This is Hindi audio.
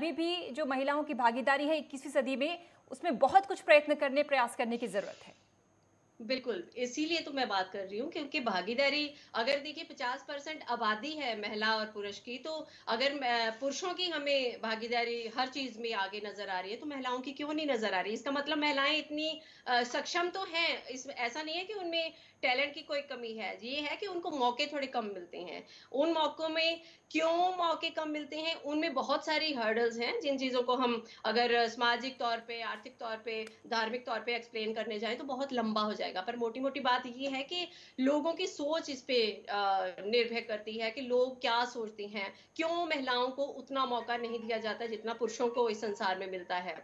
अभी भी जो महिलाओं की भागीदारी है इक्कीसवीं सदी में, उसमें बहुत कुछ प्रयत्न करने, प्रयास करने की ज़रूरत है। बिल्कुल, इसीलिए तो मैं बात कर रही हूँ क्योंकि भागीदारी, अगर देखिए पचास परसेंट आबादी है महिला और पुरुष की तो अगर पुरुषों की हमें भागीदारी हर चीज़ में आगे नज़र आ रही है तो महिलाओं की क्यों नहीं नज़र आ रही? इसका मतलब महिलाएँ इतनी सक्षम तो हैं, इस, ऐसा नहीं है कि उनमें टैलेंट की कोई कमी है। ये है कि उनको मौके थोड़े कम मिलते हैं। उन मौकों में क्यों मौके कम मिलते हैं? उनमें बहुत सारी हर्डल्स हैं, जिन चीज़ों को हम अगर सामाजिक तौर पे, आर्थिक तौर पे, धार्मिक तौर पे एक्सप्लेन करने जाएँ तो बहुत लंबा हो जाएगा। पर मोटी मोटी बात ये है कि लोगों की सोच इस पे निर्भर करती है कि लोग क्या सोचती हैं। क्यों महिलाओं को उतना मौका नहीं दिया जाता जितना पुरुषों को इस संसार में मिलता है?